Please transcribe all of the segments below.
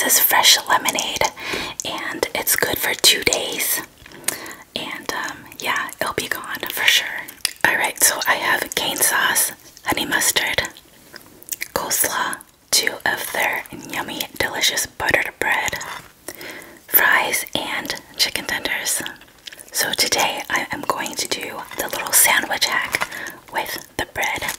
This is fresh lemonade and it's good for two days. And um, yeah, it'll be gone for sure. Alright, so I have cane sauce, honey mustard, coleslaw, two of their yummy, delicious buttered bread, fries, and chicken tenders. So today I am going to do the little sandwich hack with the bread.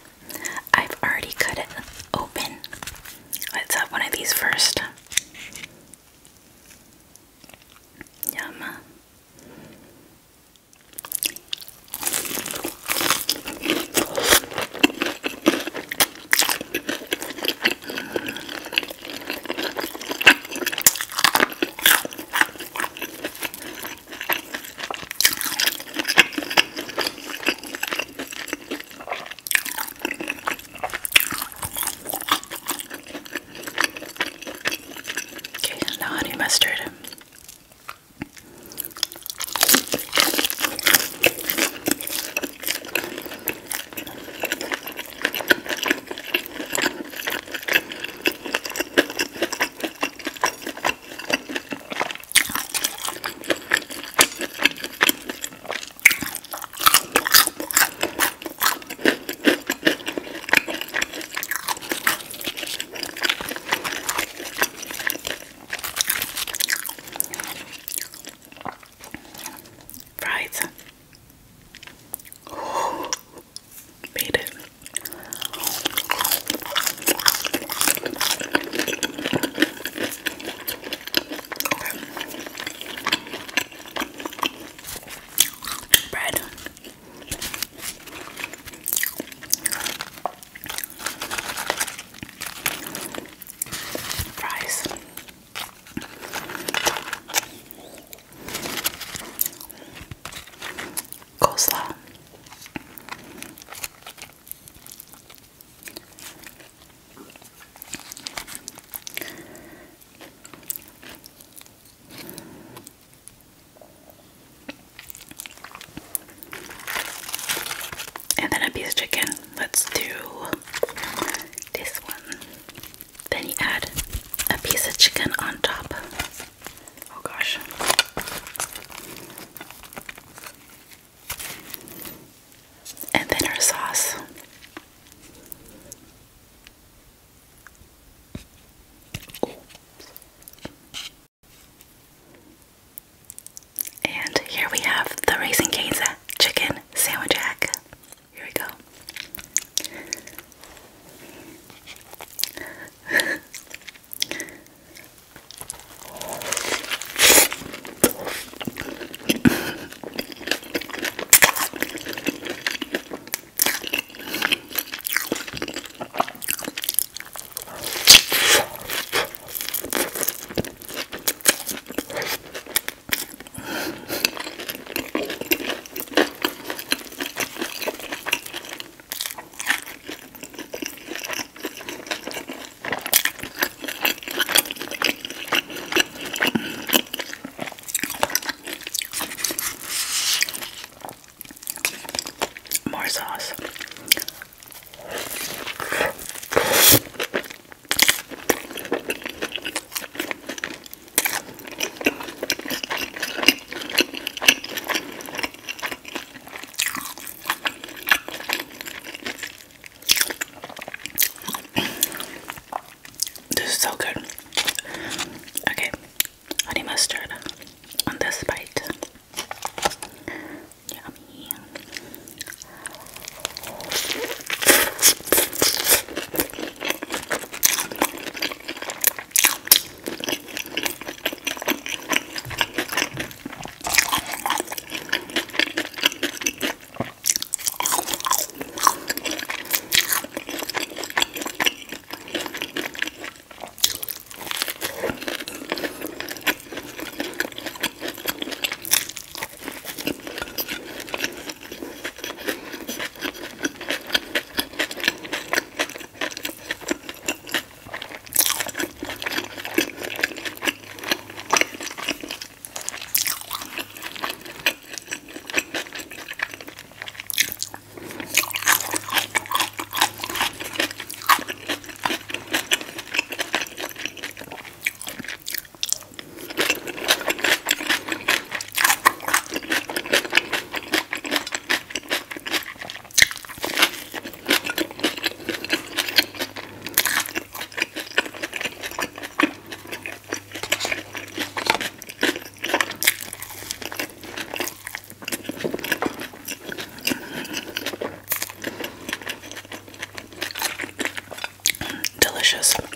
delicious.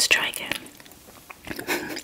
Let's try again.